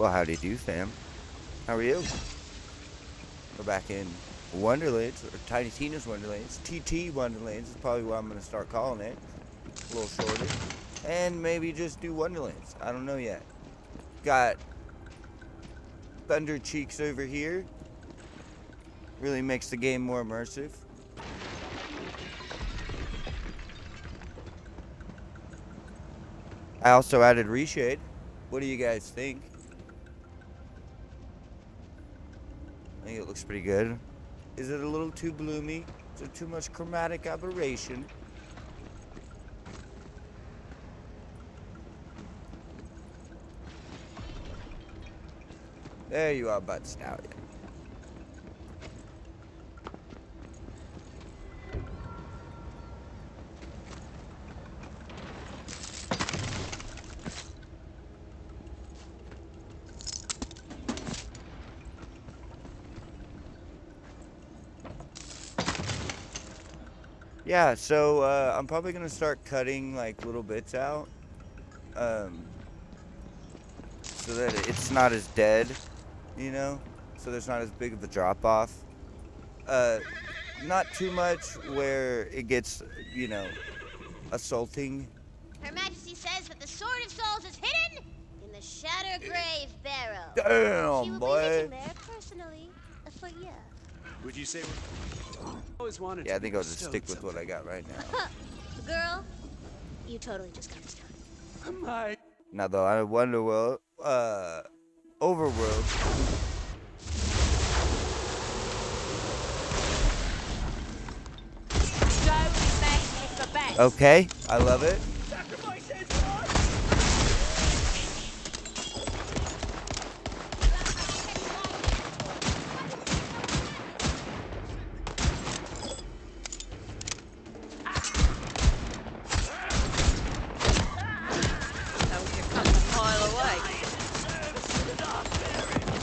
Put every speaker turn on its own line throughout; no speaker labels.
Well, how do you do, fam? How are you? We're back in Wonderlands, or Tiny Tina's Wonderlands. TT Wonderlands is probably what I'm going to start calling it. A little shorter. And maybe just do Wonderlands. I don't know yet. Got Thunder Cheeks over here. Really makes the game more immersive. I also added Reshade. What do you guys think? I think it looks pretty good. Is it a little too bloomy? Is there too much chromatic aberration? There you are, Butt Stallion. Yeah, so uh, I'm probably gonna start cutting like little bits out, um, so that it's not as dead, you know, so there's not as big of a drop off. Uh, not too much where it gets, you know, assaulting.
Her Majesty says that the Sword of Souls is hidden in the Shattergrave Barrow.
Damn,
she will
boy.
be there personally for you.
Would you say? Always wanted.
Yeah, I think I'll just
bestowed
stick with what. I got right now.
Girl, you totally just got this done.
My
Now though, I wonder, well, uh, Overworld. Okay, I love it.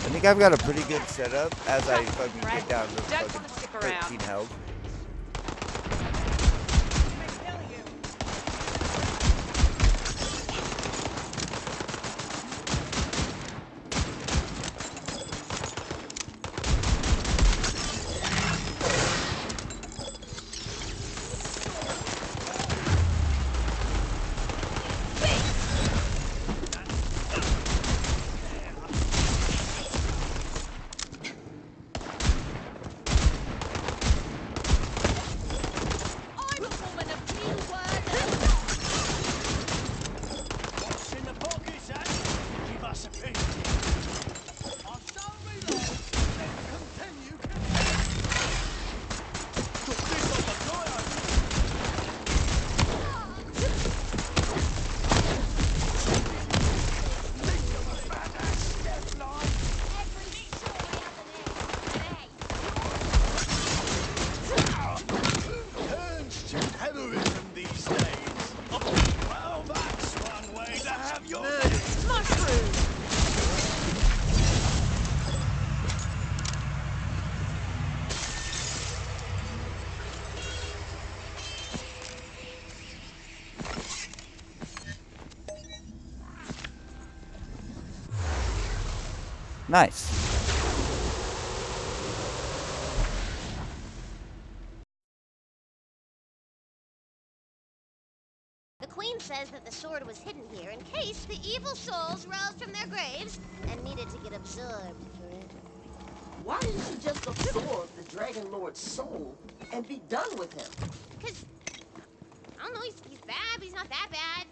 I think I've got a pretty good setup as I fucking get down to
Don't wanna stick
fucking 13 health. Nice.
The Queen says that the sword was hidden here in case the evil souls rose from their graves and needed to get absorbed forever.
Why didn't she just absorb the Dragon Lord's soul and be done with him?
Because, I don't know, he's, he's bad, but he's not that bad.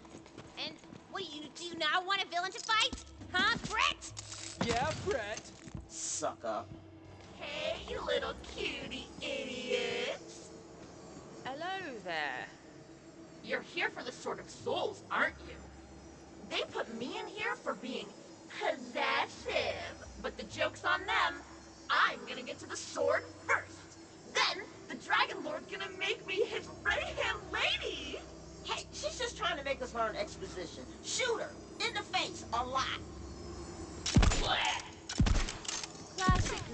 And what do you, do you not want a villain to fight? Huh, Brett?
Yeah, Brett.
Sucker.
Hey, you little cutie idiots!
Hello there.
You're here for the Sword of Souls, aren't you? They put me in here for being possessive, but the joke's on them. I'm gonna get to the sword first. Then the Dragon Lord's gonna make me his right-hand lady.
Hey, she's just trying to make us learn exposition. Shoot her in the face a lot.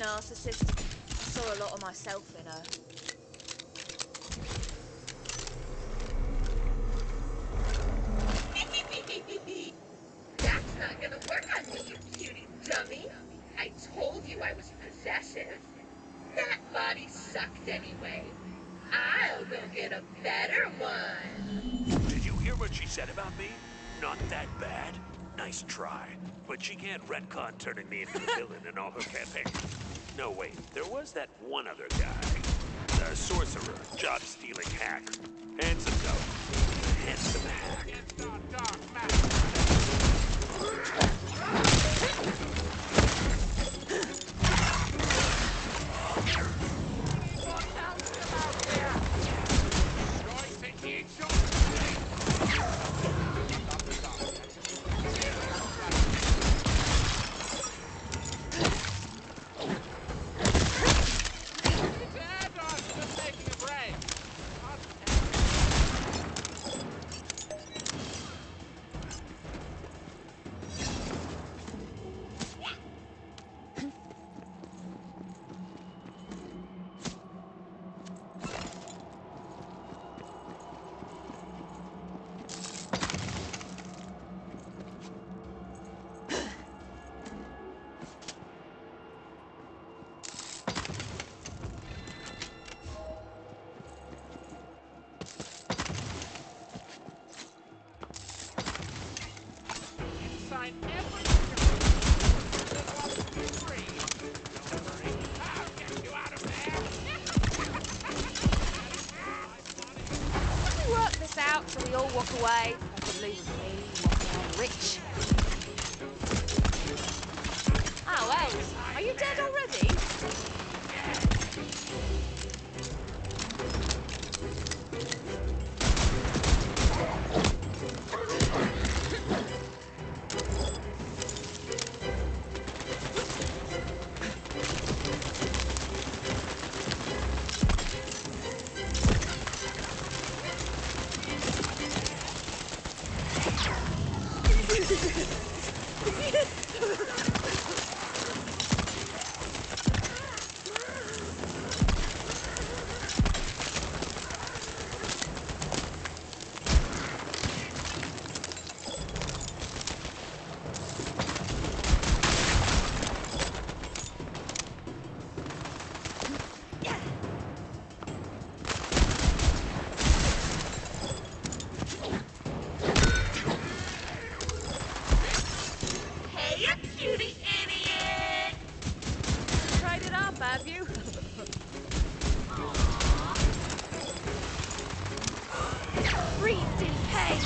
narcissist. I saw a lot of myself in her.
That's not gonna work on me, you cutie dummy. I told you I was possessive. That body sucked anyway. I'll go get a better one.
Did you hear what she said about me? Not that bad. Nice try. But she can't retcon turning me into a villain in all her campaigns. No, wait. There was that one other guy. The sorcerer, job-stealing hack. Handsome though. Handsome hack.
Work this out so we all walk away? In pain.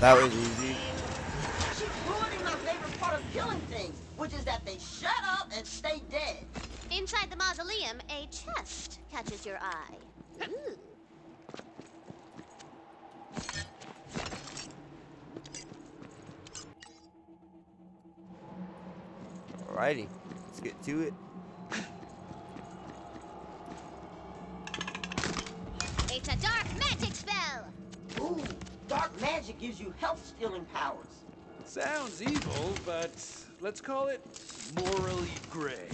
That was easy.
She's ruining my favorite part of killing things, which is that they shut up and stay dead.
Inside the mausoleum, a chest catches your eye. Ooh.
Alrighty, let's get to it.
It's a dark magic spell.
Ooh, dark magic gives you health-stealing powers.
Sounds evil, but let's call it morally gray.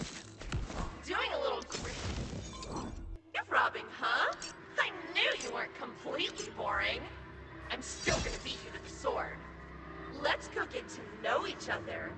Doing a little gr- You're robbing, huh? I knew you weren't completely boring. I'm still gonna beat you to the sword. Let's go get to know each other.